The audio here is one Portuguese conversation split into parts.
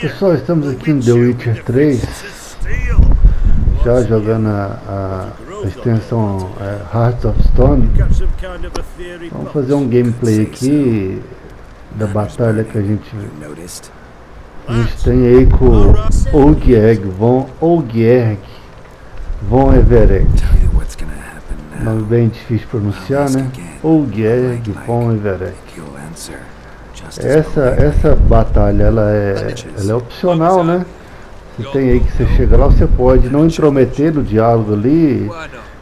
Pessoal, estamos aqui no The Witcher 3 Já jogando a, a extensão é, Hearts of Stone. Vamos fazer um gameplay aqui Da batalha que a gente A gente tem aí com Olgierg Von Olgierg Von Everett. Nome bem difícil de pronunciar, né? Olgierg Von Everett essa, essa batalha ela é, ela é opcional, né? Você tem aí que você chega lá, você pode não intrometer no diálogo ali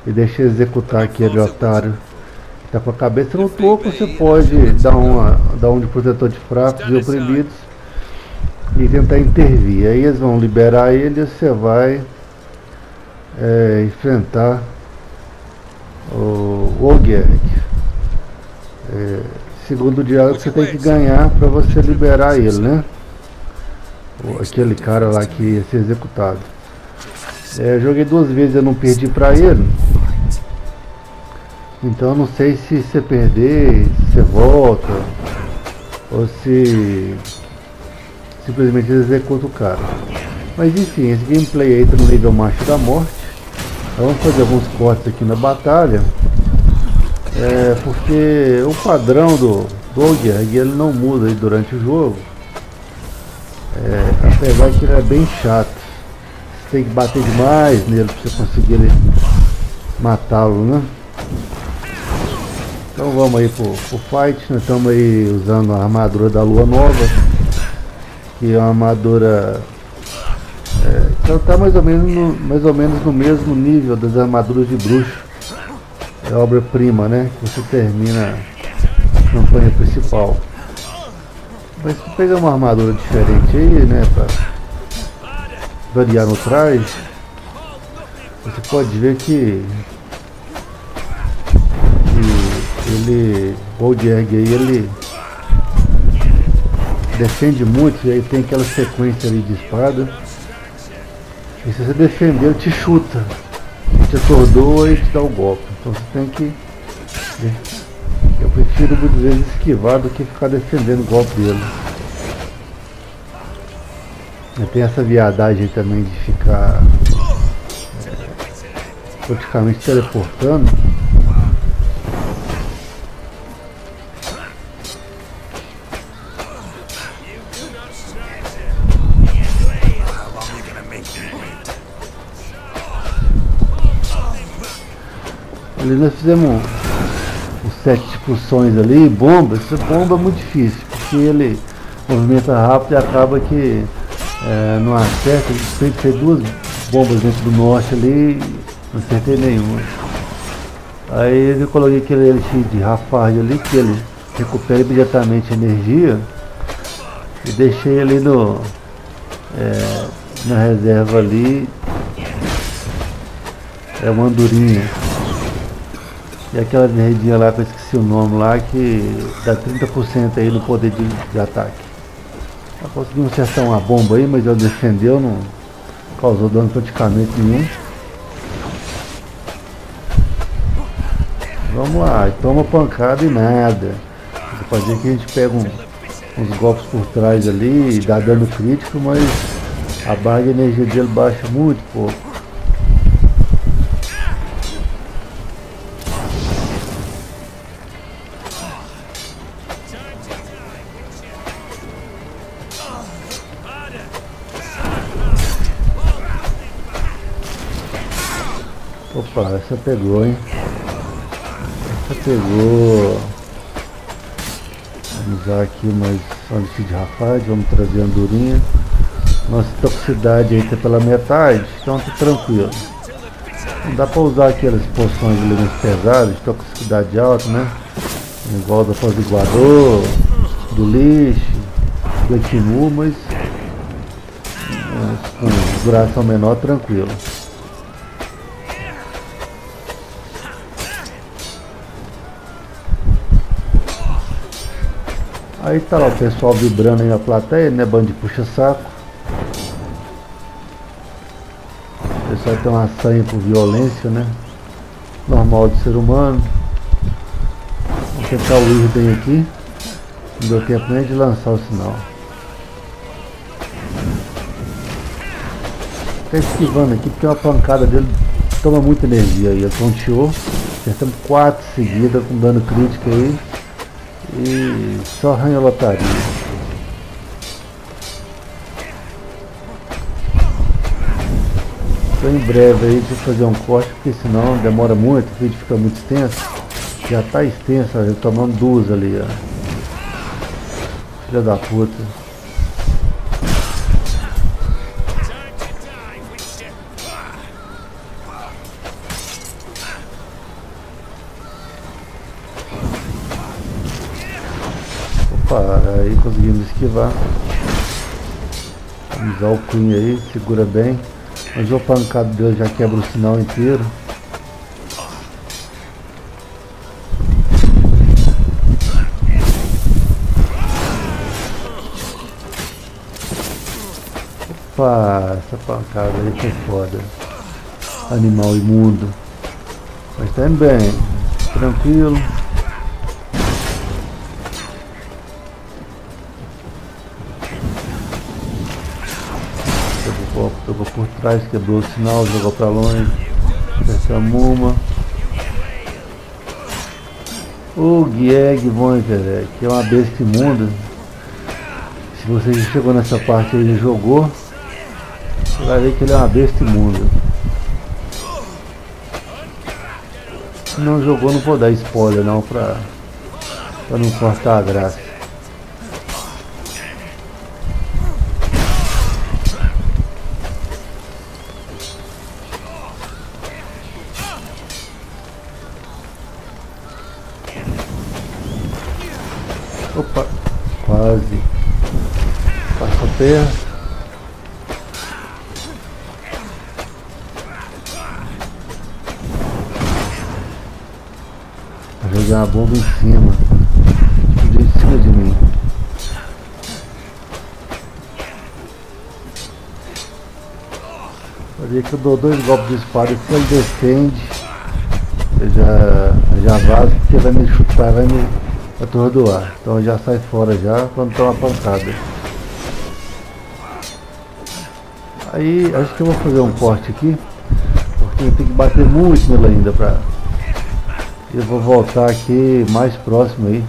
e deixar executar aquele otário que tá com a cabeça no topo, você pode dar, uma, dar um de protetor de fracos e oprimidos e tentar intervir. Aí eles vão liberar ele e você vai é, enfrentar o Olgerg. É, segundo diálogo você tem que ganhar para você liberar ele, né? Aquele cara lá que ia ser executado. É, joguei duas vezes eu não perdi para ele. Então não sei se você perder, se você volta ou se simplesmente executa o cara. Mas enfim, esse gameplay aí tá no nível macho da morte. Vamos fazer alguns cortes aqui na batalha. É, porque o padrão do, do ele não muda durante o jogo. É, apesar que ele é bem chato. Você tem que bater demais nele para você conseguir matá-lo, né? Então vamos aí pro, pro fight, nós estamos aí usando a armadura da lua nova. Que é uma armadura. É, então tá mais ou menos no, mais ou menos no mesmo nível das armaduras de bruxo é obra-prima, né? Que você termina a campanha principal. Mas se pegar uma armadura diferente aí, né? Pra variar no traje, você pode ver que, que ele, Goldberg aí, ele defende muito e aí tem aquela sequência ali de espada. E se você defender, ele te chuta te atordoa e te dá o golpe. Então você tem que. Eu prefiro muitas vezes esquivar do que ficar defendendo o golpe dele. Tem essa viadagem também de ficar é, praticamente teleportando. Ali nós fizemos sete expulsões ali, bomba, essa bomba é muito difícil, porque ele movimenta rápido e acaba que é, não acerta, tem que ter duas bombas dentro do norte ali, não acertei nenhuma. Aí eu coloquei aquele elixir de Rafard ali, que ele recupera imediatamente energia, e deixei ali no, é, na reserva ali, é uma andorinha. E aquela verdinha lá que eu esqueci o nome lá que dá 30% aí no poder de, de ataque. Nós conseguimos acertar uma bomba aí, mas ela defendeu, não causou dano praticamente nenhum. Vamos lá, toma pancada e nada. Ver que a gente pega um, uns golpes por trás ali dá dano crítico, mas a barra de energia dele baixa muito pouco. Opa, essa pegou, hein? Essa pegou. Vamos usar aqui mais sanduíche de rapaz, vamos trazer andorinha. Nossa toxicidade aí tá pela metade, então tá tranquilo. Não dá pra usar aquelas poções ali pesadas, de toxicidade alta, né? Igual do apaziguador, do lixo, do etimu, mas com duração menor tranquilo. Aí tá lá o pessoal vibrando aí na plateia, né? Bando de puxa-saco. O pessoal tem uma sanha por violência, né? Normal de ser humano. Vou tentar o Irden aqui. Não deu tempo nem de lançar o sinal. Tá esquivando aqui porque uma pancada dele toma muita energia aí. Ele ponteou. Acertamos quatro seguidas com dano crítico aí. E só arranha lotaria. Então em breve aí eu fazer um corte, porque senão demora muito, o vídeo fica muito extenso. Já tá extenso, eu tomando duas ali, ó. Filha da puta. Opa, aí conseguimos esquivar. Vamos usar o Queen aí, segura bem. Mas o pancada dele já quebra o sinal inteiro. Opa, essa pancada aí foi foda. Animal imundo. Mas tá bem. Tranquilo. Pegou por trás, quebrou o sinal, jogou pra longe. Acertamos uma. O Gieg Von que é uma besta imunda. Se você já chegou nessa parte e jogou, você vai ver que ele é uma besta imunda. Se não jogou, não vou dar spoiler não, pra, pra não cortar a graça. Perto. Vai jogar uma bomba em cima. Em cima de mim. Fazer que eu dou dois golpes de espada e se ele defende, eu já, já vazo porque vai me chutar, vai me atordoar. Então já sai fora já quando toma pancada. Aí acho que eu vou fazer um corte aqui, porque tem que bater muito nele ainda pra. Eu vou voltar aqui mais próximo aí,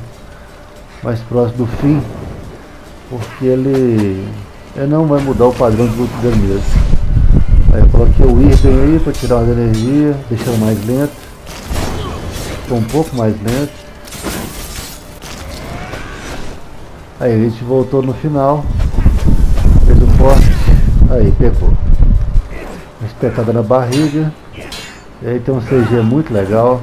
mais próximo do fim, porque ele, ele não vai mudar o padrão de luta dele mesmo. Aí eu coloquei o item aí para tirar as energia, deixando mais lento. Ficou um pouco mais lento. Aí a gente voltou no final. Fez o forte. Aí, pegou. Espetada na barriga. E aí tem um CG muito legal.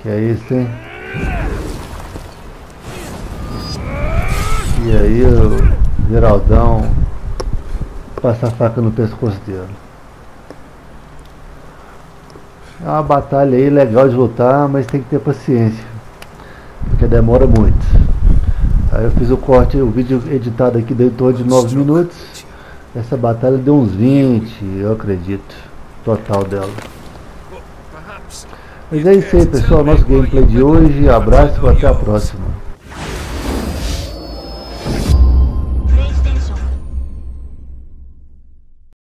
Que é isso, hein? E aí o Geraldão passa a faca no pescoço dele. É uma batalha aí legal de lutar, mas tem que ter paciência. Porque demora muito. Aí eu fiz o corte, o vídeo editado aqui deu em torno de 9 minutos. Essa batalha deu uns 20, eu acredito. Total dela. Mas é isso aí pessoal, nosso gameplay de hoje. Abraço e até a próxima.